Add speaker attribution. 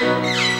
Speaker 1: Música